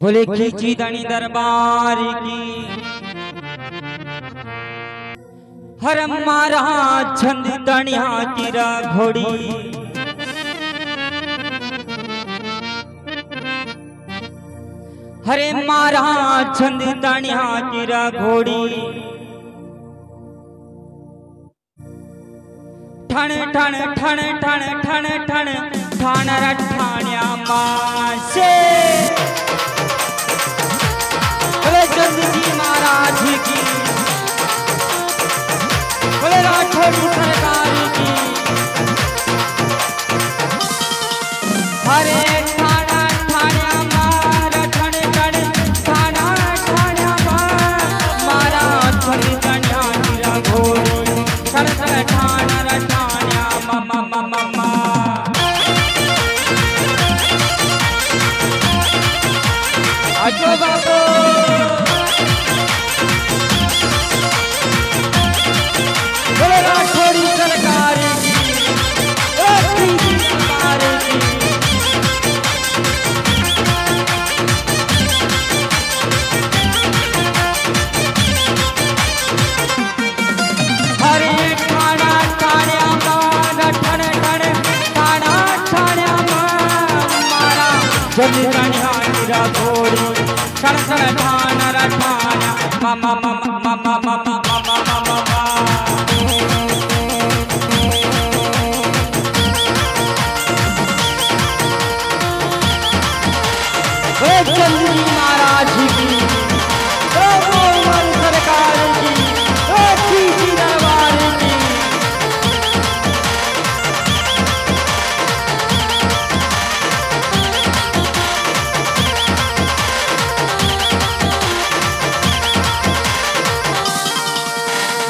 बोले खींची दणी दरबार की। हर मारा छंद दणिया तिरा घोड़ी। हरे मारा छंद दणिया तिरा घोड़ी। ठण ठण ठण ठण ठण ठण ठाण रठाण्या मासे बोले मारा जमी ठाण्या सर ठण ठाण रठाण्या मम मम मम मम मम मम मम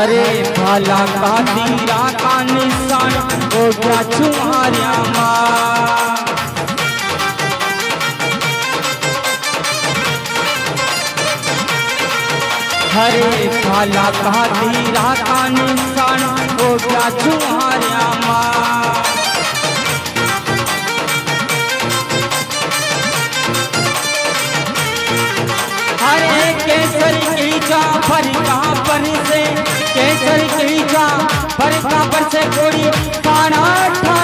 हरे भाला का तीरा का निशान हो गया तुम्हारिया माँ हरे भाला का तीरा का निशान हो गया तुम्हारिया माँ कहाँ पर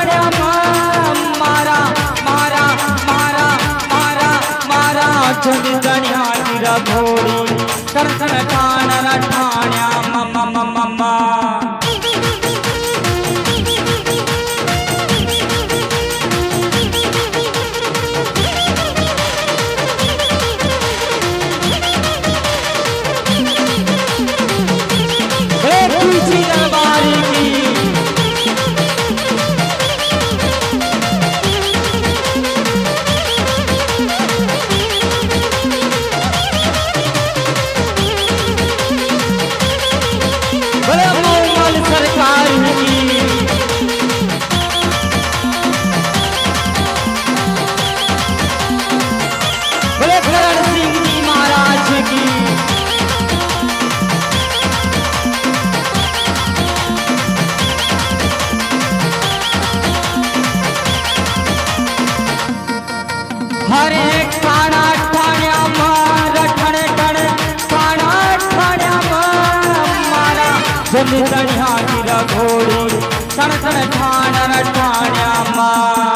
सड़ सड़ सण सण मा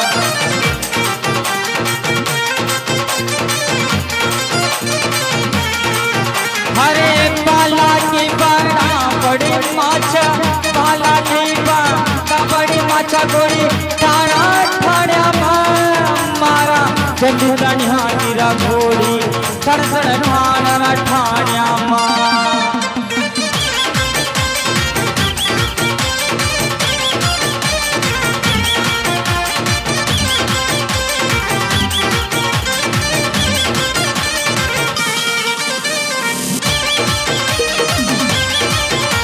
गोरी तारा ठाण्या मारा जल्दी दणिया गिरा घोड़ी तड़ तड़ ठाणा ठाण्या मा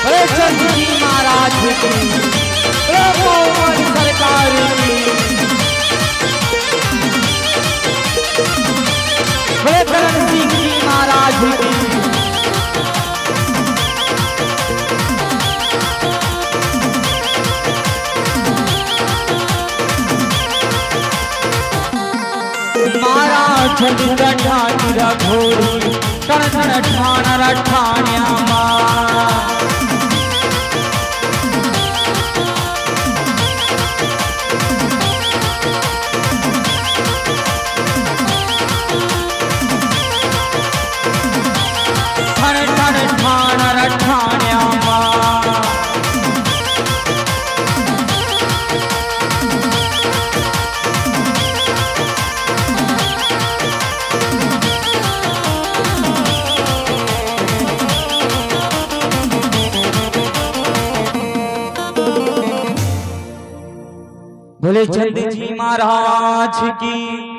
अरे चंद महाराज डंडा गिरा घोड़ी तण तण ठाणा ठाण्या मा महाराज की।